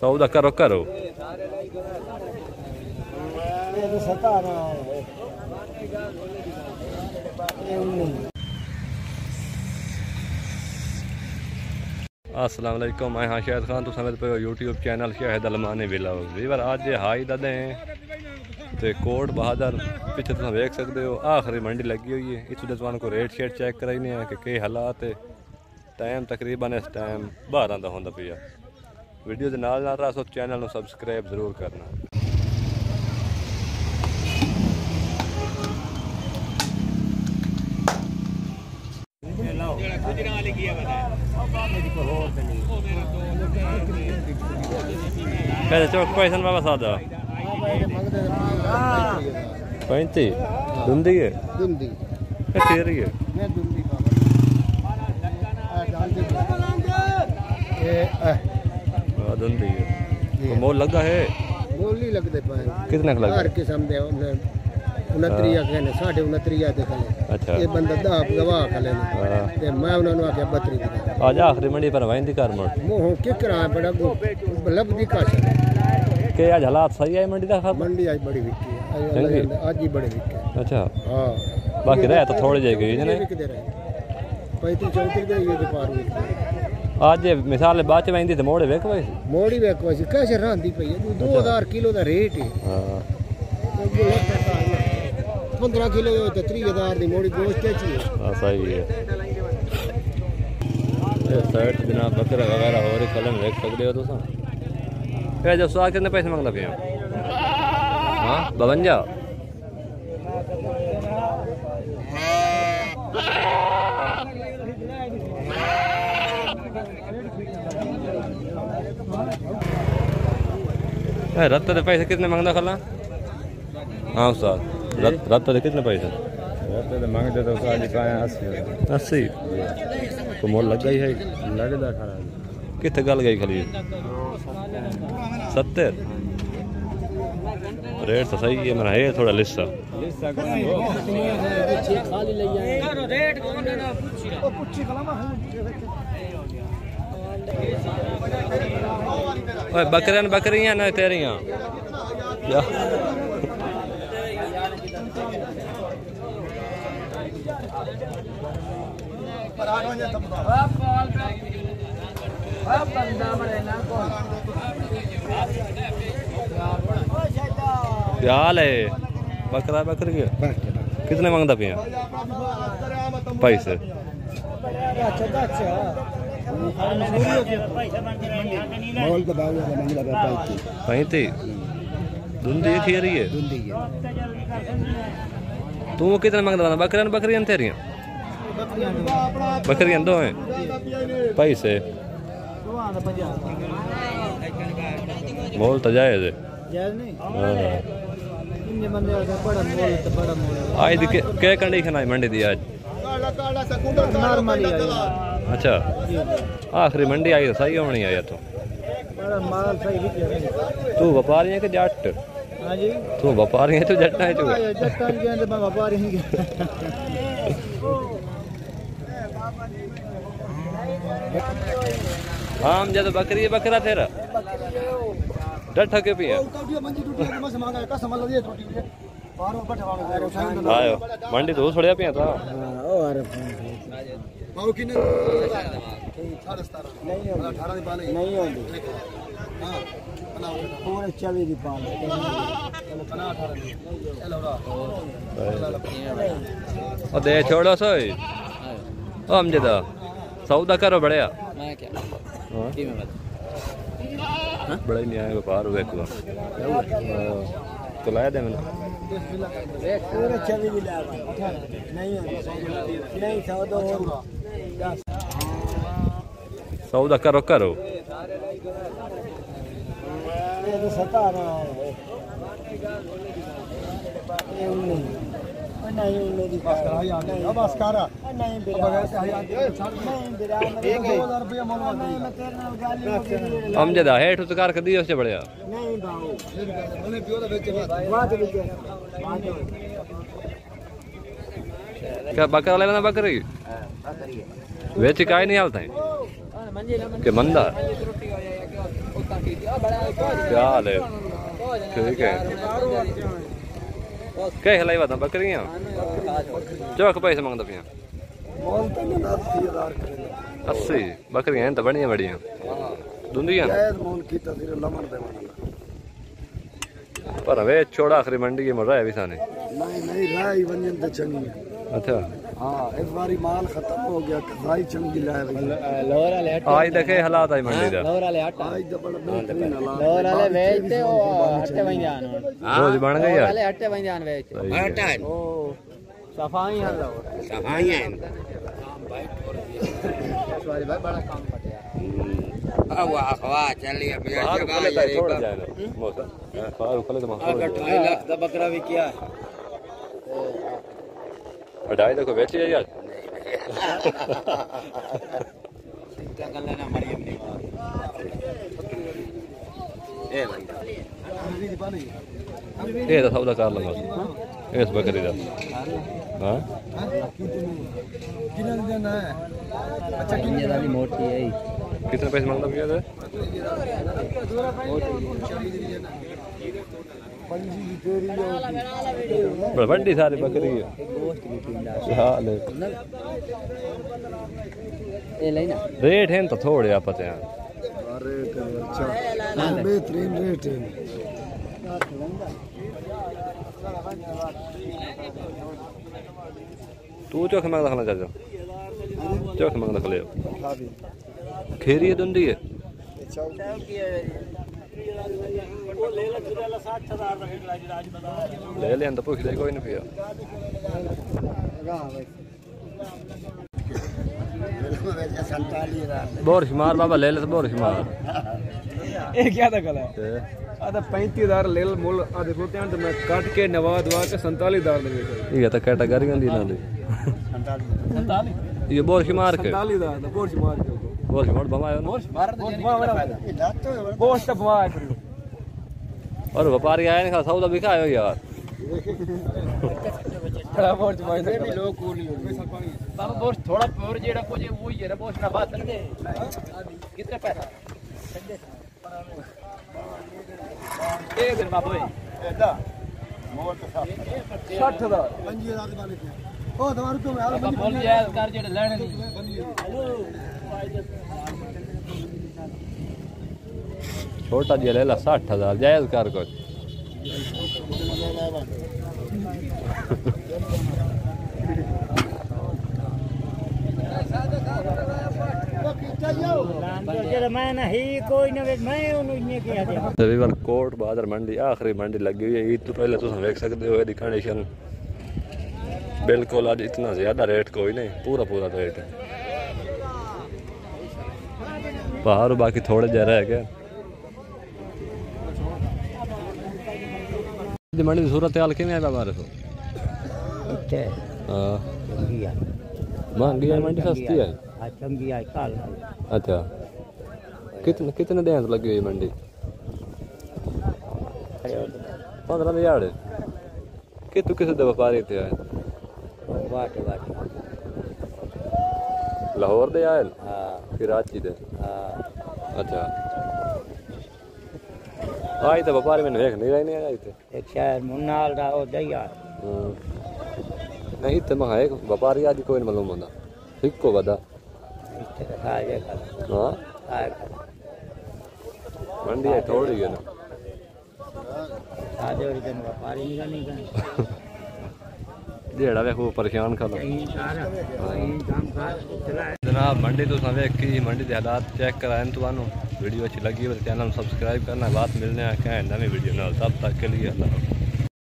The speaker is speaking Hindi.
सौदा करो करो तो अस्सलाम वालेकुम मैं हाँ शाहिद खान समझ पे यूट्यूब चैनल शाहिद अलमानी विला वीवर अज हाई ते कोट बहादुर पिछले तुम वेख सकते हो, आखिरी मंडी लगी हुई है। इस तुम को रेट शेट चेक कराइने कि हालात है। टाइम तकरीबन इस टाइम बारह का होंगे वीडियो के नाल नाल रहा चैनल को सबसक्राइब ज़रूर करना। पैसा बाबा सादा। पैंती? धुंधी है? दुंदी। तेरी है मैं दुंदी ये हाँ, धुंधी है। तो मोल लगा है। बोली लगते पाए कितने का लगा किस्म दे उनत्रीया कहने साढ़े उनत्रीया दे खले। अच्छा। ये बंदा दाप गवाह खले ने। हाँ। ते मैं उन्होंने आख्या बतरी दी। आज आखिरी मंडी पर वहीं कर मोड़ मोह के करा बड़ा लभदी काश। के आज हालात सही है मंडी का खबर मंडी आज बड़ी विकी है। आज चंगी। अल्लाह- आज ही बड़ी विकी है। अच्छा। हाँ। बाकी रहे तो थोड़ी जगह ये जने विकदे रहे। पैंतीस आज मिसाल बाद में आंदी तो मोड़ वेखवाई मोड़ ही वेखवाई कैसे रहंदी पई है 2000 किलो दा रेट है हाँ 15 किलो तो 3000 दी मोड़ी गोश्त चाहिए हाँ सही है ये बिना बकरा वगैरह और कलम देख सकते हो तुम ये जो सवा कितने पैसे मांगला पे हाँ 52 रत्ता के पैसे कितने माँगता खला? हाँ उस्ताद रत- रत्ता के कितने पैसे? रहते तो मांगते तो साड़ी पाए अस्सी। अस्सी? तो मोल लग गई है। लगता खरा कितने गल गई खाली? सत्तर? रेट तो सही है मेरा है थोड़ा लिस्सा। ओए, बकरियाँ न बकरियाँ न तेरियाँ। क्या हाल है बकरा बकरी कितने माँगता पिया? पैसे। माहौल का बाबू का मंगला का पैंतीस पैंती धुंधी खी रही है? दुंदी है तू कितने माँगता था बकरियाँ बकरियाँ न तेरियाँ? बकरियाँ दो हैं पैसे। मोल तो। जायज़ है जायज़ हाँ। मोल तो बड़ा मोल आज दी के के कंडीशन आई मंडी दी आज? नॉर्मली अच्छा। आखिरी मंडी आई तो सही होनी आई तो। माल सही तू व्यापारी है कि जट? तू व्यापारी है तू जट है तू? जट्टां के अंदर मैं व्यापारी आम जद बकरी है बकरा तेरा डट के पिया? आयो मंडी तो छोड़िया पिया था। ओ अरे मारो किन्ने नहीं नहीं हाँ। पूरे चवी दी पाल दे छोड़ो सोई ओ अमजदा सौदा करो बढ़िया। मैं क्या? हाँ? की में बता। बड़ा ही नहीं आया व्यापार हुआ एक बार। तो लाया दे मैंने। पूरे दी नहीं सौदा करो करो। ये तो सतारा है। नहीं उन्नीस बस करा यार अब बस करा नहीं बगैर से हयात दे नहीं बिरा एक हज़ार रुपया मोल नहीं मैं तेरे नाल गाली मुकरी अमजदा हेठ उतकार कर दियो उससे बढ़िया क्या बकरा लेना बकरी वेच का नहीं हालता है? कि मंदा? क्या हाल है? ठीक है। क्या हलाई बात बकरियाँ? चौक पैसे मांगदा पिया। अस्सी। बकरियाँ हैं तो बढ़िया बढ़िया देवाना पर वे छोड़ा आखिरी मंडी के मर रहा है अभी साने। नहीं नहीं राई वंजन तो चंगी। अच्छा। हाँ इस बारी माल खत्म हो गया कसाई चंगी लाए भैया लोर वाले आज देखे हालात आई मंडी दा। लोर वाले हट आज तो बड़ा लोर वाले बेचते ओ हट्टे वहीं जान रोज बन गई यार। वाले हट्टे वहीं जान बेच सही ओ सफ़ाई है लोर सफ़ाई है। इस वाली भाई बड़ा काम पटे वाह वाह चलिए बाहर खोले तो छोड़ जाए ना। मौसम। बाहर खोले तो मौसम। ढाई लाख का बकरा भी किया ढाई देखो बेची है यार ये तो सौदा कर लूँगा इस बकरी का कितना पैसे माँगता भैया बड़ा सारी बकरी है। रेट है तो थोड़े आप पते बेहतरीन रेट तू चौक मांगदा खाना चाचा चौक मांगदा खले खेरी है है? ले ले अंदर भूख दे कोई नहीं पिया बोर शुमार बाबा ले ले तो बोर शुमार ਇਹ ਕੀ ਦਾ ਗਲਾ ते ਆ ਤਾਂ 35000 ਲੈ ਲ ਮੁੱਲ ਆ ਦੇਖੋ ਧਿਆਨ ਤੇ ਮੈਂ ਕੱਟ ਕੇ ਨਵਾ ਦਵਾ ਕੇ 47000 ਦੇ ਵਿੱਚ ये तो कैटेगरी होंदी ना दी 47 ये बोर शुमार के 47000 ਦਾ ਪੋਰਚ ਮਾਰ ਕੇ बोर शुमार बमायो ना ਪੋਰਚ ਮਾਰ ਪੋਸਟ ਤਾਂ ਬਵਾ ਕਰੀ और व्यापारी आए ना सौदा बिकायो यार ਖੜਾ ਪੋਰਚ ਮਾਰ ਦੇ भी लोग कूली बाबा बोस थोड़ा प्योर जेड़ा को जे वो ही है बोस ना बात कर दे कितने पैसा एक दिन बाबू 60000 पंजी हजार वाले के ओ तुम्हारे तो मैं बाबा बोल जायज कर जेड़े लेने नहीं छोटा जी ले ला साठ हज़ार। जायज़ कर कुछ। कोट बाज़ार मंडी आखिरी मंडी लगी हुई है। ईद तो पहले तुम देख सकते हो यदि कंडीशन बिल्कुल आज इतना ज़्यादा रेट कोई नहीं पूरा पूरा रेट है। बाहर बाकी थोड़े जरा रह गए। दी मंडी की सूरत हाल किमें है हमारे को हाँ। महँगी है मंडी सस्ती है? है काल अच्छा। कितने कितने दिन लगी हुई मंडी पंद्रह हज़ार। कि तू किस व्यापारी थे आए? वाट वाट। लाहौर दे आए? हाँ फिर रांची दे अच्छा आई तो व्यापारी मैंने देख नहीं रही नहीं आई थे एक शहर मुन्नाल रहा हो दैया। नहीं इतने महा एक व्यापारी आज कोई मालूम होता तरह खाए कर हाँ मंडी है थोड़ी है ना सादे और दिन व्यापारी नहीं करनी कर जेड़ा वे खूब परेशान जनाब मंडी तो उसमें की मंडी के हालात चेक कराए तो वीडियो अच्छी लगी हो तो चैनल सब्सक्राइब करना बात मिलने क्या नवी वीडियो ना तब तक के लिए अल्लाह